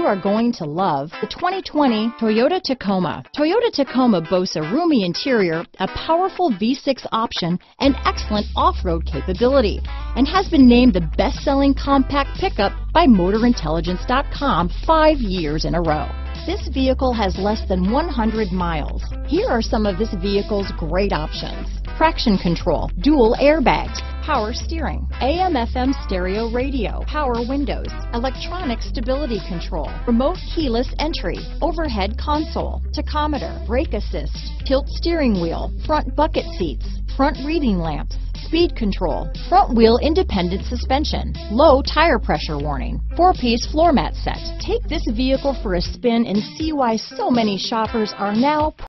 you are going to love the 2020 Toyota Tacoma. Toyota Tacoma boasts a roomy interior, a powerful V6 option, and excellent off-road capability, and has been named the best-selling compact pickup by MotorIntelligence.com five years in a row. This vehicle has less than 100 miles. Here are some of this vehicle's great options. Traction control, dual airbags, power steering, AM FM stereo radio, power windows, electronic stability control, remote keyless entry, overhead console, tachometer, brake assist, tilt steering wheel, front bucket seats, front reading lamps, speed control, front wheel independent suspension, low tire pressure warning, four-piece floor mat set. Take this vehicle for a spin and see why so many shoppers are now